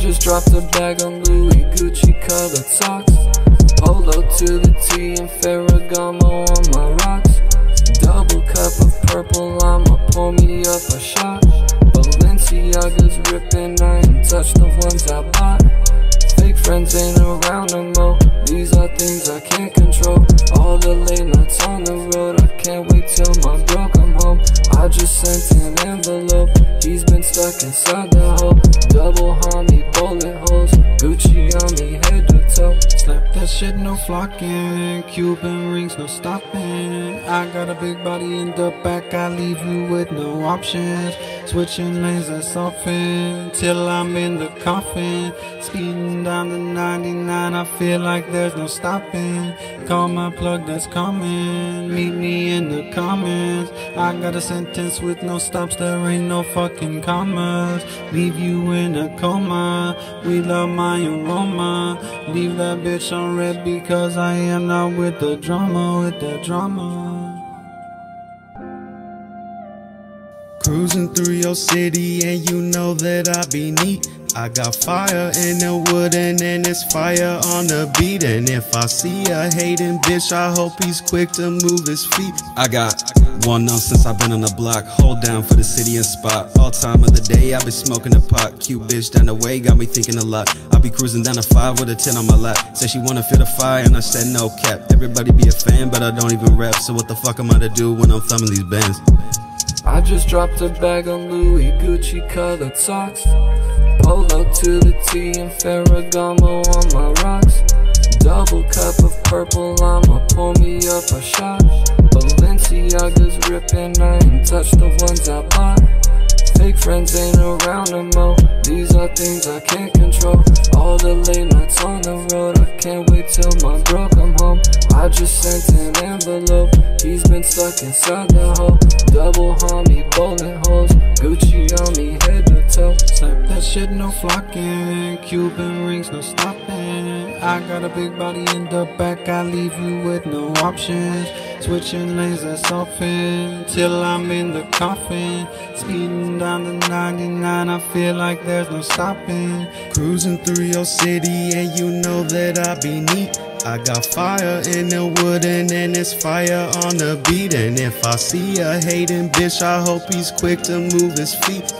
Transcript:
just dropped a bag on Louis Gucci colored socks. Polo to the T and Ferragamo on my rocks. Double cup of purple, I'ma pour me up a shot. Balenciaga's ripping, I ain't touch the ones I bought. Fake friends ain't around no more. These are things I can't control. All the late nights on the road, I can't wait till my bro come home. I just sent an envelope. He's been stuck inside the hole. Double homie, bullet holes. Gucci on me, head to toe. Slap that shit, no flocking. Cuban rings, no stopping. I got a big body in the back, I leave you with no options. Switching lanes, that's often till I'm in the coffin. Speeding down the 99, I feel like there's no stopping. Call my plug, that's coming. Meet me in comments. I got a sentence with no stops, there ain't no fucking commas. Leave you in a coma. We love my aroma. Leave that bitch on red because I am not with the drama, with the drama. Cruising through your city and you know that I be neat. I got fire in the wood and then it's fire on the beat. And if I see a hating bitch, I hope he's quick to move his feet. I got one numb since I've been on the block. Hold down for the city and spot. All time of the day, I been smoking a pot. Cute bitch down the way, got me thinking a lot. I be cruising down the five with a 10 on my lap. Say she wanna feel the fire, and I said no cap. Everybody be a fan, but I don't even rap. So what the fuck am I to do when I'm thumbing these bands? I just dropped a bag on Louis Gucci colored socks. Polo to the T and Ferragamo on my rocks. Double cup of purple, I'ma pour me up a shot. Balenciaga's ripping, I ain't touch the ones I bought. Fake friends ain't around no more. These are things I can't control. All the late nights on the road, I can't wait till my bro come home. I just sent an envelope. He's been stuck inside the hole. Double homie, bowling holes. Gucci on me, head shit, no flocking. Cuban rings, no stopping. I got a big body in the back, I leave you with no options. Switching lanes, that's often till I'm in the coffin. Speeding down the 99, I feel like there's no stopping. Cruising through your city and you know that I be neat. I got fire in the wood and it's fire on the beat. And if I see a hating bitch, I hope he's quick to move his feet.